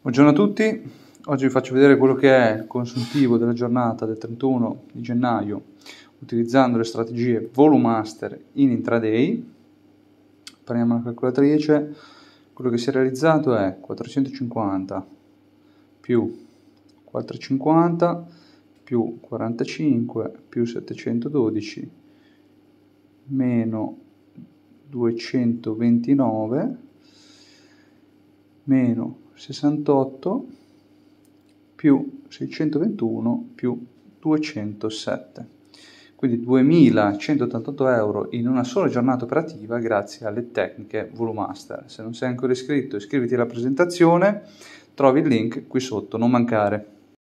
Buongiorno a tutti, oggi vi faccio vedere quello che è il consuntivo della giornata del 31 di gennaio utilizzando le strategie Volumaster in intraday. Prendiamo la calcolatrice, quello che si è realizzato è 450 più 450 più 45 più 712 meno 229 meno 68 più 621 più 207 quindi 2188 euro in una sola giornata operativa grazie alle tecniche Volumaster. Se non sei ancora iscritto iscriviti alla presentazione, trovi il link qui sotto, non mancare.